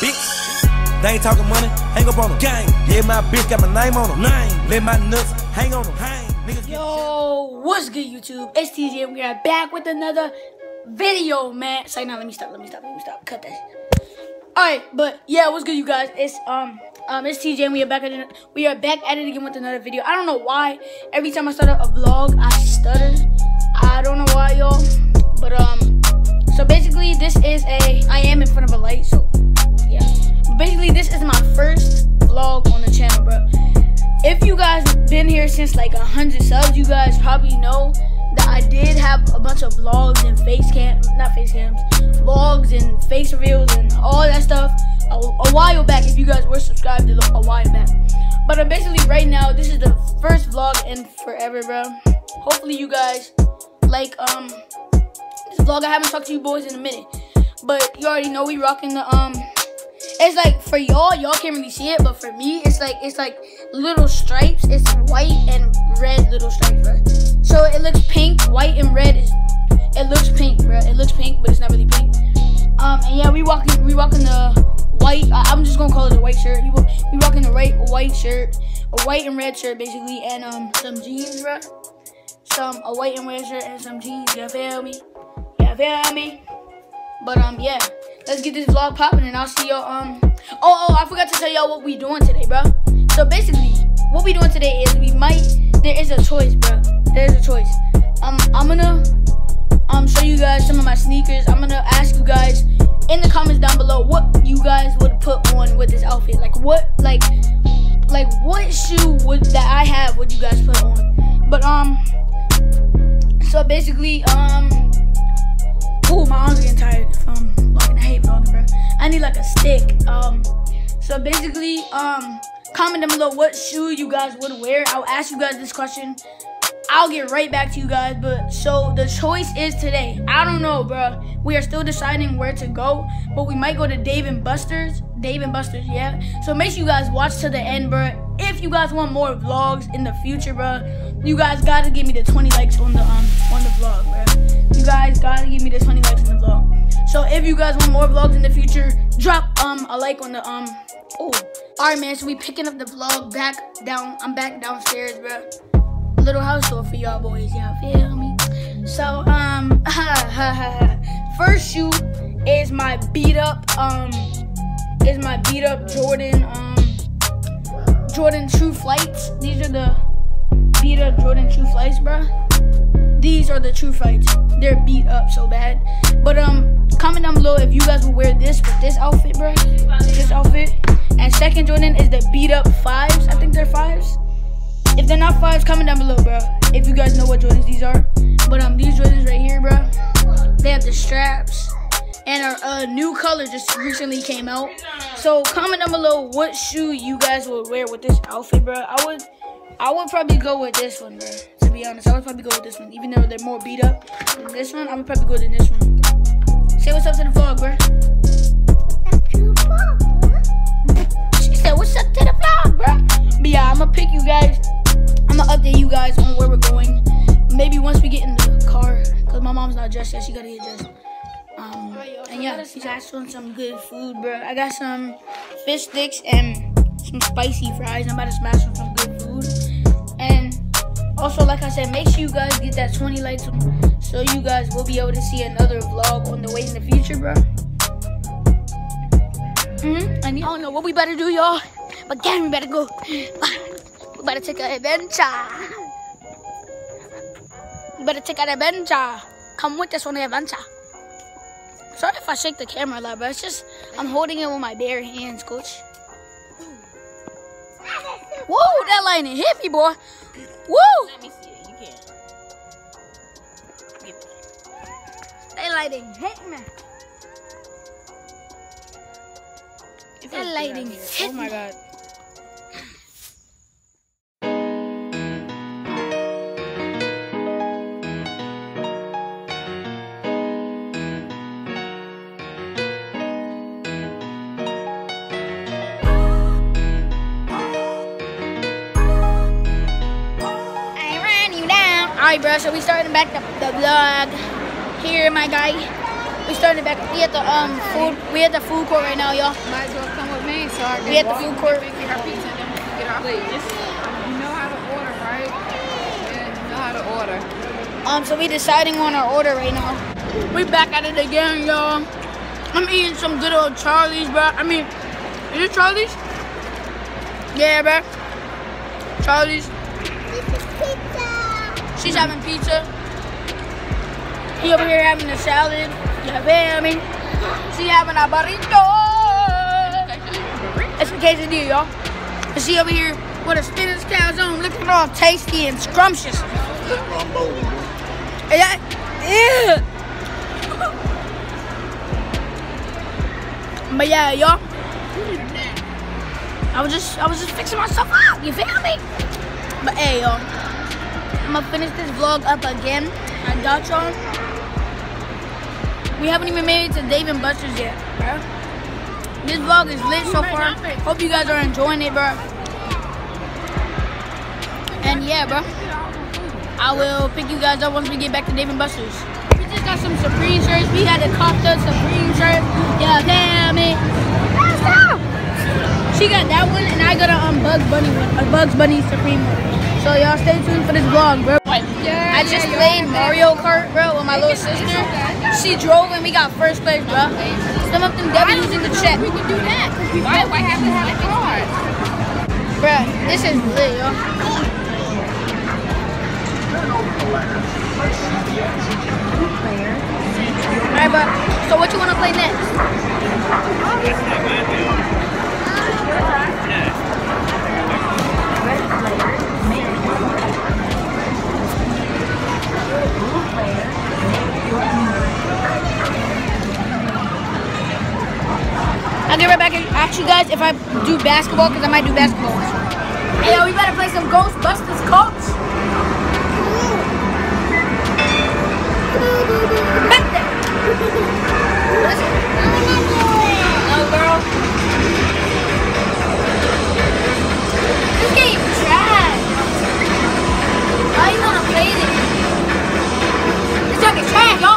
bitch. They ain't talking money, hang up on them. Gang. Yeah, my bitch got my name on them. Name. Let my nuts hang on them. Hang. Niggas Yo, what's good, YouTube? It's TJ, and we are back with another video, man. Say now, let me stop, let me stop, let me stop. Cut that. All right, but yeah, what's good, you guys? It's um um it's TJ, and we are back at it. We are back at it again with another video. I don't know why. Every time I start a vlog, I stutter. I don't know why, y'all. But um, so basically, this is a. I am in front of a light, so yeah. But basically, this is my first vlog on the channel, bro. If you guys been here since like a hundred subs, you guys probably know that I did have a bunch of vlogs and face cam, not face cams, vlogs and face reveals and all that stuff a, a while back. If you guys were subscribed a, a while back, but basically right now this is the first vlog in forever, bro. Hopefully you guys like um this vlog. I haven't talked to you boys in a minute, but you already know we rocking the um it's like for y'all, y'all can't really see it, but for me, it's like it's like little stripes. It's white and red little stripes, bro. So it looks pink, white and red is it looks pink, bro. It looks pink, but it's not really pink. Um, and yeah, we walking we walking the white. I, am just gonna call it a white shirt. We, we rocking the right white shirt, a white and red shirt basically, and um some jeans, bro. Some a white and red shirt and some jeans. You feel me? You feel me? But um, yeah let's get this vlog popping and I'll see y'all um oh oh I forgot to tell y'all what we doing today bro so basically what we doing today is we might there is a choice bro there's a choice. Um I'm gonna um show you guys some of my sneakers. I'm gonna ask you guys in the comments down below what you guys would put on with this outfit. Like what like like what shoe would that I have would you guys put on? But um so basically um oh my arms getting tired. Um I need like a stick. Um, so basically, um, comment down below what shoe you guys would wear. I'll ask you guys this question. I'll get right back to you guys. But so the choice is today. I don't know, bro. We are still deciding where to go, but we might go to Dave and Buster's. Dave and Buster's, yeah. So make sure you guys watch to the end, bro. If you guys want more vlogs in the future, bro, you guys gotta give me the 20 likes on the um on the vlog, bro. You guys gotta give me the 20 likes on the vlog. So if you guys want more vlogs in the future, drop um a like on the um oh alright man, so we picking up the vlog back down I'm back downstairs, bro. Little house tour for y'all boys, y'all feel me? So um first shoe is my beat up um is my beat up Jordan um Jordan True Flights. These are the beat up Jordan True Flights, bro. These are the True Flights. They're beat up so bad. But um Comment down below if you guys will wear this with this outfit, bro. This outfit. And second Jordan is the beat up fives. I think they're fives. If they're not fives, comment down below, bro. If you guys know what Jordans these are. But um, these Jordans right here, bro. They have the straps. And our uh, new color just recently came out. So comment down below what shoe you guys would wear with this outfit, bro. I would, I would probably go with this one, bro. To be honest, I would probably go with this one, even though they're more beat up than this one. I would probably go with this one. Say what's up to the vlog, bro. She said, what's up to the vlog, bro? But yeah, I'm gonna pick you guys. I'm gonna update you guys on where we're going. Maybe once we get in the car, because my mom's not dressed yet. She gotta get dressed. Um, and yeah, she's asking some good food, bro. I got some fish sticks and some spicy fries. I'm about to smash some good food. And also, like I said, make sure you guys get that 20 likes so you guys will be able to see another vlog on the way in the future, bro. Mm-hmm. I don't know what we better do, y'all. But again, we better go. We better take an adventure. We better take an adventure. Come with us on the adventure. Sorry if I shake the camera a lot, but it's just I'm holding it with my bare hands, coach. Whoa, that line is heavy, boy. Woo! Lighting hit me. Lighting hit Oh my god. You down. Alright, bro, so we starting back the, the vlog here, my guy. We starting back. We at the um food. We at the food court right now, y'all. Might as well come with me so I can We at the food court. and get her pizza and then we can get our food. You know how to order, right? Yeah, you know how to order. Um, so we deciding on our order right now. We back at it again, y'all. I'm eating some good old Charlie's, bro. I mean, is it Charlie's? Yeah, bro. Charlie's. She's having pizza. He over here having a salad. You feel me? She having a burrito. It's a quesadilla, y'all. And she over here with a spinach calzone looking all tasty and scrumptious. Yeah. Yeah. But yeah, y'all. I was just I was just fixing myself up, you feel me? But hey y'all. I'm gonna finish this vlog up again. Got y'all. We haven't even made it to Dave and Buster's yet, bro. This vlog is lit so far. Hope you guys are enjoying it, bro. And yeah, bro. I will pick you guys up once we get back to Dave and Buster's. We just got some Supreme shirts. We had a cop the Supreme shirt. Yeah, damn it. She got that one, and I got a um, Bugs Bunny one, a Bugs Bunny Supreme one. So y'all stay tuned for this vlog, bro. I just played Mario Kart, bro, with my little sister. She drove and we got first place, bro. Some of them W's in the chat. We can do that. Why, why have to have a car? Bruh, this is lit, yo. Alright, bro. So what you wanna play next? I'll get right back ask you guys if I do basketball because I might do basketball. Hey, yo, we better play some Ghostbusters, coach. No, girl. This game trash. Why you wanna play this? This trash, y'all.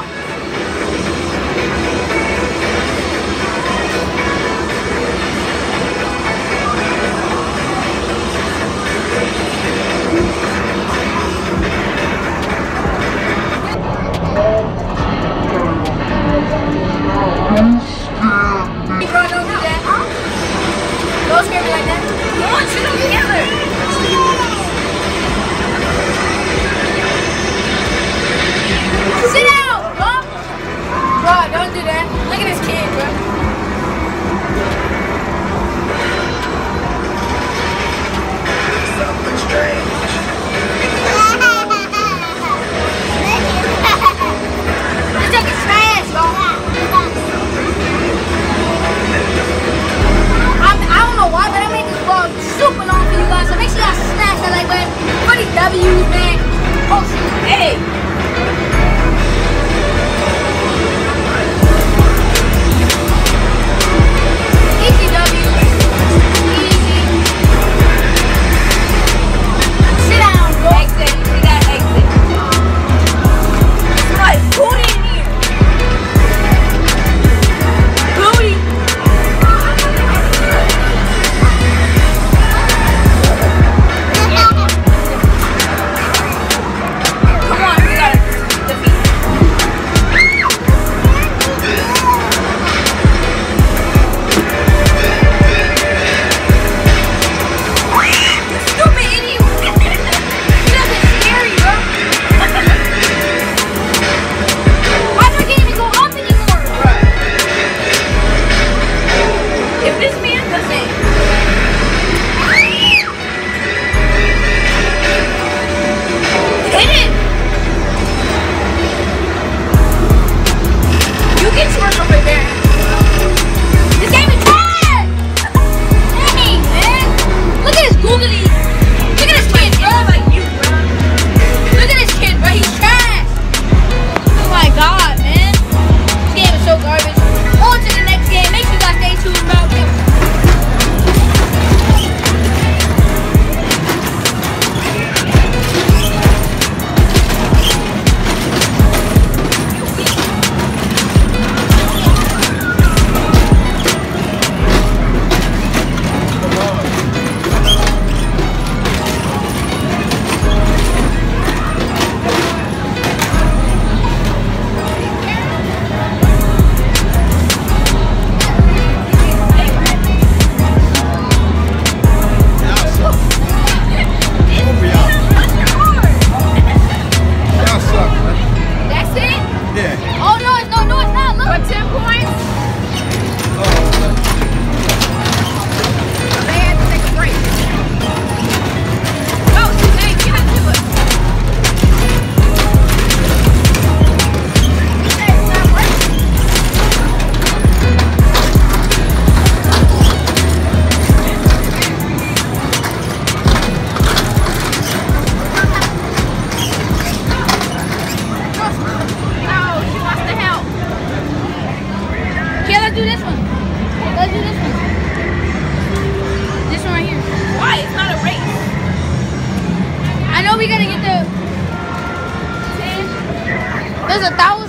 There's a thousand.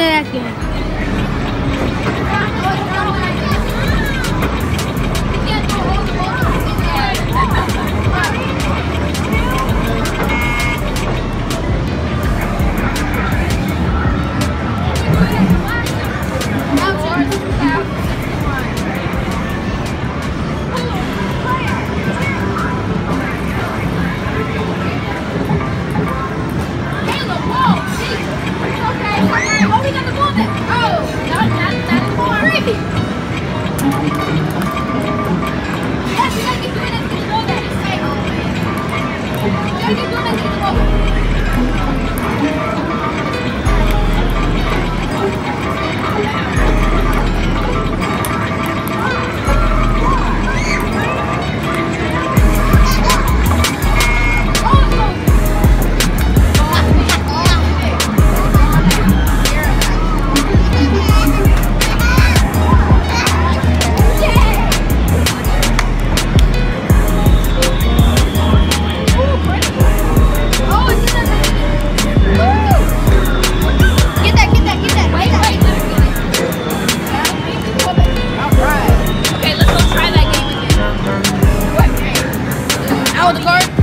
ধরে রাখে out of the car.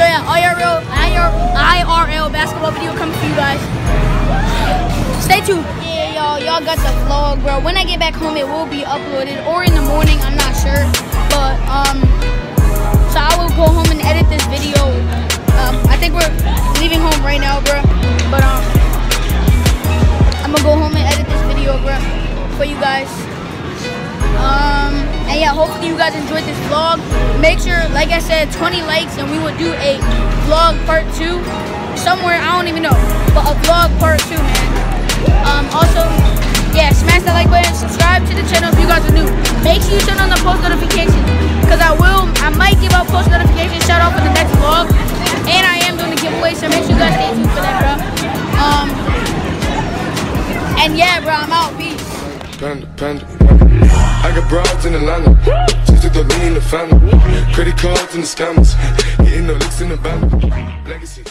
So yeah, IRL, IRL, basketball video coming for you guys. Stay tuned. Yeah, y'all, y'all got the vlog, bro. When I get back home, it will be uploaded, or in the morning, I'm not sure. But, um, so I will go home and edit this video. Um, I think we're leaving home right now, bro. But, um, I'm gonna go home and edit this video, bro, for you guys. Um and yeah, hopefully you guys enjoyed this vlog. Make sure, like I said, 20 likes, and we will do a vlog part two somewhere. I don't even know, but a vlog part two, man. Um, also, yeah, smash that like button, subscribe to the channel if you guys are new. Make sure you turn on the post notifications, cause I will, I might give out post notifications shout out for the next vlog, and I am doing a giveaway, so make sure you guys stay tuned for that, bro. Um, and yeah, bro, I'm out. Peace. I got broads in Atlanta. Just took the lean the family. Credit cards and the scammers. Hitting the licks in the band. Legacy.